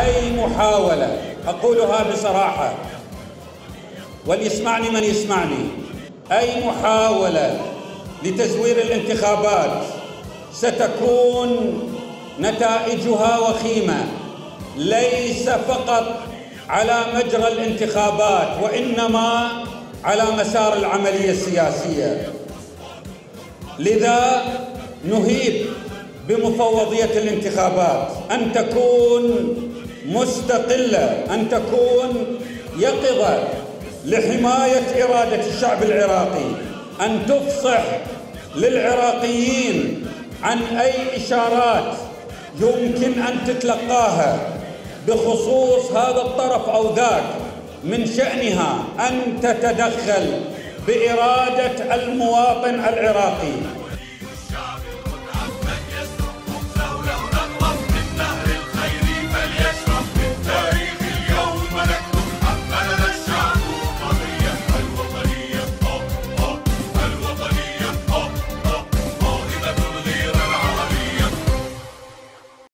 أي محاولة؟ أقولها بصراحة. وليسمعني من يسمعني. أي محاولة لتزوير الانتخابات ستكون نتائجها وخيمة؟ ليس فقط على مجرى الانتخابات وإنما على مسار العملية السياسية. لذا نهيب بمفوضية الانتخابات. أن تكون مستقلة أن تكون يقظة لحماية إرادة الشعب العراقي أن تفصح للعراقيين عن أي إشارات يمكن أن تتلقاها بخصوص هذا الطرف أو ذاك. من شأنها أن تتدخل بإرادة المواطن العراقي.